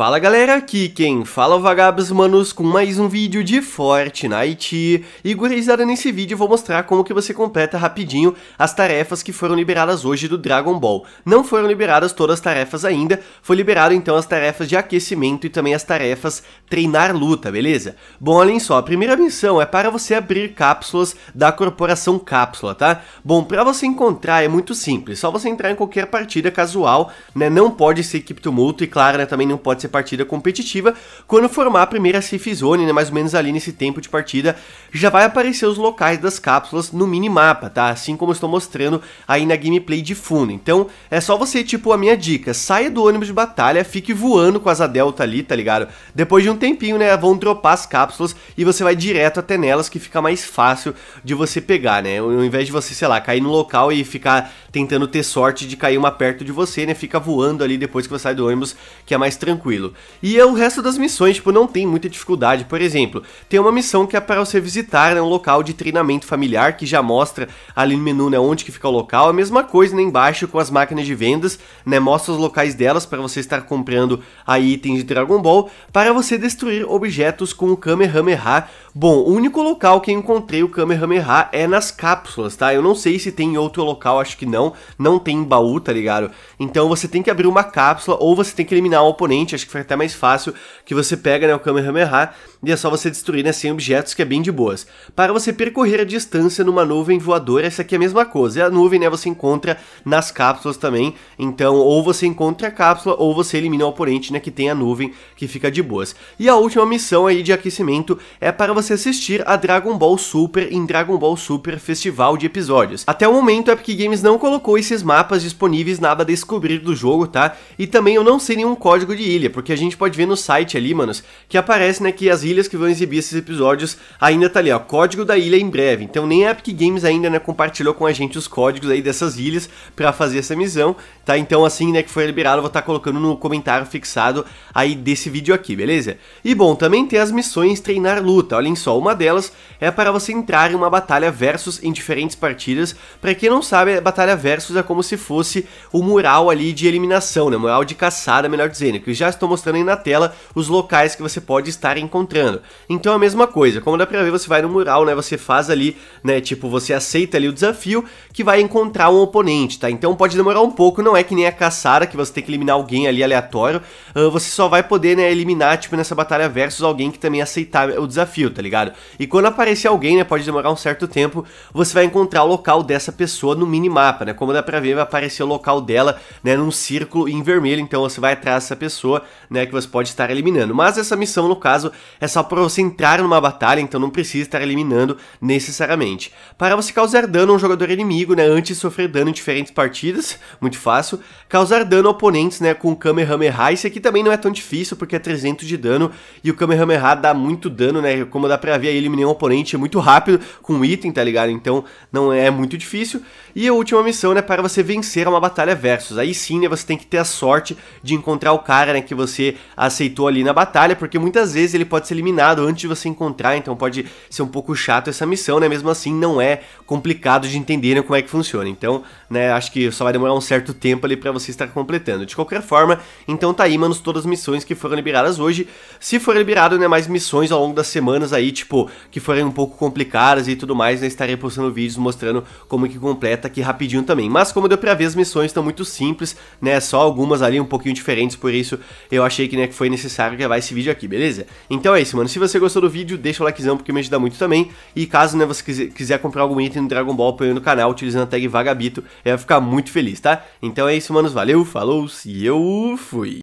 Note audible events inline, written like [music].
Fala galera, aqui quem fala é o Vagabos Manos com mais um vídeo de Fortnite E gurizada, nesse vídeo eu vou mostrar como que você completa rapidinho as tarefas que foram liberadas hoje do Dragon Ball Não foram liberadas todas as tarefas ainda, foi liberado então as tarefas de aquecimento e também as tarefas treinar luta, beleza? Bom, olhem só, a primeira missão é para você abrir cápsulas da corporação Cápsula, tá? Bom, para você encontrar é muito simples, só você entrar em qualquer partida casual, né? Não pode ser equipe tumulto e claro, né, também não pode ser partida competitiva, quando formar a primeira safe zone, né, mais ou menos ali nesse tempo de partida, já vai aparecer os locais das cápsulas no minimapa, tá? Assim como eu estou mostrando aí na gameplay de fundo. Então, é só você, tipo, a minha dica, saia do ônibus de batalha, fique voando com as Delta ali, tá ligado? Depois de um tempinho, né, vão dropar as cápsulas e você vai direto até nelas, que fica mais fácil de você pegar, né? Ao invés de você, sei lá, cair no local e ficar tentando ter sorte de cair uma perto de você, né? Fica voando ali depois que você sai do ônibus, que é mais tranquilo E é o resto das missões, tipo, não tem muita dificuldade. Por exemplo, tem uma missão que é para você visitar né, um local de treinamento familiar, que já mostra ali no menu né, onde que fica o local. A mesma coisa né, embaixo com as máquinas de vendas, né, mostra os locais delas para você estar comprando aí itens de Dragon Ball, para você destruir objetos com o Kamehameha. Bom, o único local que eu encontrei o Kamehameha é nas cápsulas, tá? Eu não sei se tem em outro local, acho que não. Não tem em baú, tá ligado? Então você tem que abrir uma cápsula ou você tem que eliminar um oponente, acho que fica até mais fácil, que você pega né, o Kamehameha e é só você destruir né, 100 objetos, que é bem de boas. Para você percorrer a distância numa nuvem voadora, essa aqui é a mesma coisa. E a nuvem né, você encontra nas cápsulas também, então ou você encontra a cápsula ou você elimina o oponente né, que tem a nuvem, que fica de boas. E a última missão aí de aquecimento é para você assistir a Dragon Ball Super em Dragon Ball Super Festival de Episódios. Até o momento a Epic Games não colocou esses mapas disponíveis na aba descobrir do jogo, tá? E também eu não sei nenhum código de ilha, porque a gente pode ver no site ali, manos, que aparece, né, que as ilhas que vão exibir esses episódios ainda tá ali, ó, código da ilha em breve. Então nem a Epic Games ainda, né, compartilhou com a gente os códigos aí dessas ilhas para fazer essa missão, tá? Então assim, né, que foi liberado, eu vou estar tá colocando no comentário fixado aí desse vídeo aqui, beleza? E bom, também tem as missões treinar luta. Olhem só, uma delas é para você entrar em uma batalha versus em diferentes partidas. Para quem não sabe, a batalha versus é como se fosse o mural ali de eliminação, né? Mural de caçada, melhor dizendo, que já estou mostrando aí na tela os locais que você pode estar encontrando. Então é a mesma coisa, como dá pra ver, você vai no mural, né, você faz ali, né, tipo, você aceita ali o desafio que vai encontrar um oponente, tá? Então pode demorar um pouco, não é que nem a caçada, que você tem que eliminar alguém ali aleatório, uh, você só vai poder, né, eliminar, tipo, nessa batalha versus alguém que também aceitar o desafio, tá ligado? E quando aparecer alguém, né, pode demorar um certo tempo, você vai encontrar o local dessa pessoa no minimapa, né? Como dá pra ver, vai aparecer o local dela, né, num círculo em vermelho, então você vai atrás dessa pessoa, né, que você pode estar eliminando. Mas essa missão, no caso, é só pra você entrar numa batalha, então não precisa estar eliminando necessariamente. Para você causar dano a um jogador inimigo, né, antes de sofrer dano em diferentes partidas, [laughs] muito fácil. Causar dano a oponentes, né, com o Kamehameha, esse aqui também não é tão difícil, porque é 300 de dano, e o Kamehameha dá muito dano, né, como dá pra ver aí, eliminei um oponente muito rápido, com um item, tá ligado? Então não é muito difícil. E a última missão, né, para você vencer uma batalha versus. Aí sim, né, você tem que ter a sorte de encontrar o cara, né, que você aceitou ali na batalha, porque muitas vezes ele pode ser eliminado antes de você encontrar, então pode ser um pouco chato essa missão, né? Mesmo assim, não é complicado de entender né, como é que funciona. Então, né, acho que só vai demorar um certo tempo ali para você estar completando. De qualquer forma, então tá aí, manos, todas as missões que foram liberadas hoje. Se for liberado, né, mais missões ao longo das semanas aí, tipo, que forem um pouco complicadas e tudo mais, né, estarei postando vídeos mostrando como que completa aqui rapidinho também. Mas como deu pra ver, as missões estão muito simples, né, só algumas ali um pouquinho diferentes, por isso eu achei que, né, que foi necessário gravar esse vídeo aqui, beleza? Então é isso, mano. Se você gostou do vídeo, deixa o likezão porque me ajuda muito também. E caso né, você quiser, quiser comprar algum item no Dragon Ball apoiando no canal utilizando a tag Vagabito, eu ia ficar muito feliz, tá? Então é isso, manos. Valeu, falou, e eu fui.